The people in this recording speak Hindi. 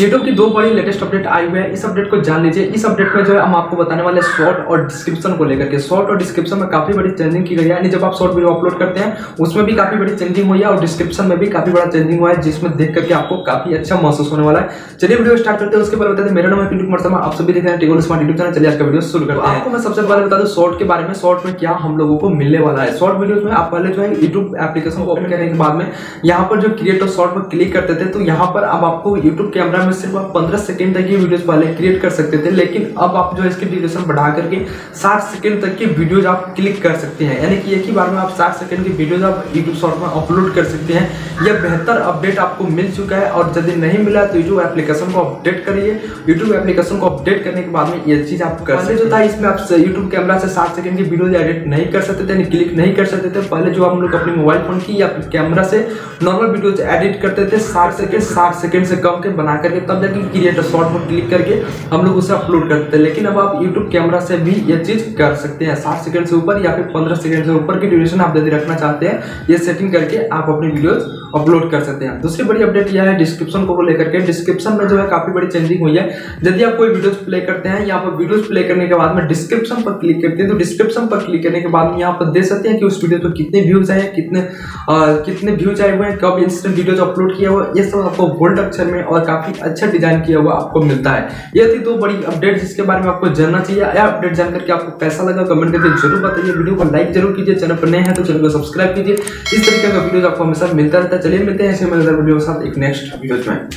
यूट्यूब की दो बड़ी लेटेस्ट अपडेट आई हुई है। इस अपडेट को जान लीजिए। इस अपडेट में जो है हम आपको बताने वाले शॉर्ट और डिस्क्रिप्शन को लेकर के। शॉर्ट और डिस्क्रिप्शन में काफ़ी बड़ी चेंजिंग की गई है। यानी जब आप शॉर्ट वीडियो अपलोड करते हैं उसमें भी काफ़ी बड़ी चेंजिंग हुई है और डिस्क्रिप्शन में भी काफ़ी बड़ा चेंजिंग हुआ है जिसमें देख करके आपको काफ़ी अच्छा महसूस होने वाला है। चलिए वीडियो स्टार्ट करते हैं। उसके पहले बताते हैं। मेरा नाम है कुमार शर्मा आप सभी देख रहे हैं टेगोल स्मार्ट यूट्यूब चैनल चलिए आज का वीडियो शुरू करते हैं। आपको मैं सबसे पहले बता दूँ शॉर्ट के बारे में शॉर्ट में क्या हम लोगों को मिलने वाला है। शॉर्ट वीडियो में आप पहले जो है यूट्यूब एप्लीकेशन को ओपन करने के बाद में। यहाँ पर जो क्रिएट शॉर्ट पर क्लिक करते थे तो यहाँ पर अब आपको यूट्यूब कैमरा में सिर्फ़ आप पंद्रह सेकंड तक की वीडियोस पहले क्रिएट कर सकते थे लेकिन अब आप जो है इसकी ड्यूरेशन बढ़ा करके 60 सेकंड तक की वीडियोज़ आप क्लिक कर सकते हैं। यानी कि एक ही बार में आप 60 सेकंड की वीडियोज़ आप यूट्यूब शॉर्ट में अपलोड कर सकते हैं। यह बेहतर अपडेट आपको मिल चुका है और यदि नहीं मिला तो यूट्यूब एप्लीकेशन को अपडेट करिए। यूट्यूब एप्लीकेशन को अपडेट करने के बाद में ये चीज़ आप कर सकते जो था इसमें आप यूट्यूब कैमरा से साठ सेकंड की वीडियो एडिट नहीं कर सकते थे क्लिक नहीं कर सकते थे। पहले जो हम लोग अपने मोबाइल फ़ोन की या कैमरा से नॉर्मल वीडियो एडिट करते थे साठ सेकंड साठ सेकंड से कम के बना करके, तब जाके क्रिएटर शॉर्ट पर क्लिक करके हम लोग उसे अपलोड करते हैं। लेकिन अब आप यूट्यूब कैमरा से भी ये चीज़ कर सकते हैं। साठ सेकंड से ऊपर या फिर पंद्रह सेकंड से ऊपर की ड्यूरेशन आप यदि रखना चाहते हैं, ये सेटिंग करके आप अपनी वीडियोज़ अपलोड कर सकते हैं। दूसरी बड़ी अपडेट यह है डिस्क्रिप्शन को लेकर के। डिस्क्रिप्शन में जो है काफ़ी बड़ी चेंजिंग हुई है। यदि आप कोई वीडियोज़ प्ले करते हैं यहाँ पर वीडियोज़ प्ले करने के बाद में डिस्क्रिप्शन पर क्लिक करते हैं तो डिस्क्रिप्शन पर क्लिक करने के बाद में यहाँ पर दे सकते हैं कि उस वीडियो पर कितने व्यूज़ आए, कितने कितने व्यूज़ आए हुए हैं, कब इंस्टेंट वीडियोज़ अपलोड किया हुआ ये सब आपको बोल्ड अक्षर में और काफ़ी अच्छा डिज़ाइन किया हुआ आपको मिलता है। ये थी दो बड़ी अपडेट जिसके बारे में आपको जानना चाहिए। या अपडेट जानकर के आपको कैसा लगा कमेंट करके ज़रूर बताइए। वीडियो को लाइक ज़रूर कीजिए। चैनल पर नए हैं तो चैनल को सब्सक्राइब कीजिए। इस तरीके का वीडियो आपको हमेशा मिलता रहता है। चलिए मिलते हैं ऐसे मज़ेदार वीडियो के साथ एक नेक्स्ट वीडियो में।